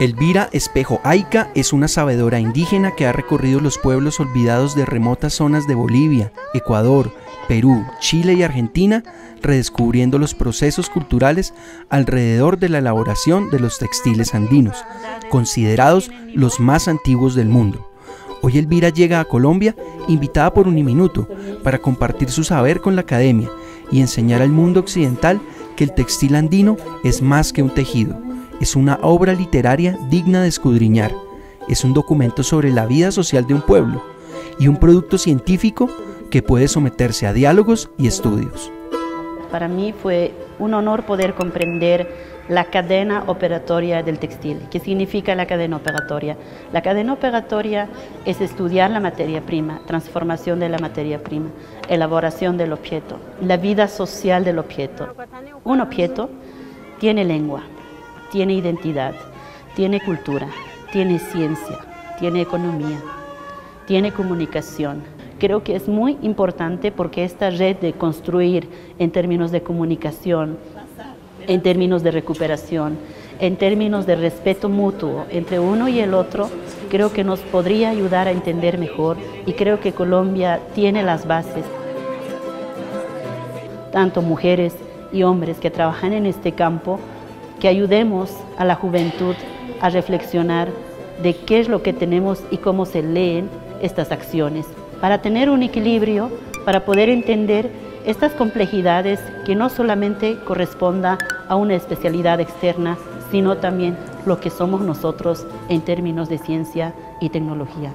Elvira Espejo Aica es una sabedora indígena que ha recorrido los pueblos olvidados de remotas zonas de Bolivia, Ecuador, Perú, Chile y Argentina, redescubriendo los procesos culturales alrededor de la elaboración de los textiles andinos, considerados los más antiguos del mundo. Hoy Elvira llega a Colombia invitada por Uniminuto para compartir su saber con la academia y enseñar al mundo occidental que el textil andino es más que un tejido es una obra literaria digna de escudriñar. Es un documento sobre la vida social de un pueblo y un producto científico que puede someterse a diálogos y estudios. Para mí fue un honor poder comprender la cadena operatoria del textil. ¿Qué significa la cadena operatoria? La cadena operatoria es estudiar la materia prima, transformación de la materia prima, elaboración del objeto, la vida social del objeto. Un objeto tiene lengua, tiene identidad, tiene cultura, tiene ciencia, tiene economía, tiene comunicación. Creo que es muy importante porque esta red de construir en términos de comunicación, en términos de recuperación, en términos de respeto mutuo entre uno y el otro, creo que nos podría ayudar a entender mejor y creo que Colombia tiene las bases. Tanto mujeres y hombres que trabajan en este campo que ayudemos a la juventud a reflexionar de qué es lo que tenemos y cómo se leen estas acciones, para tener un equilibrio, para poder entender estas complejidades que no solamente corresponda a una especialidad externa, sino también lo que somos nosotros en términos de ciencia y tecnología.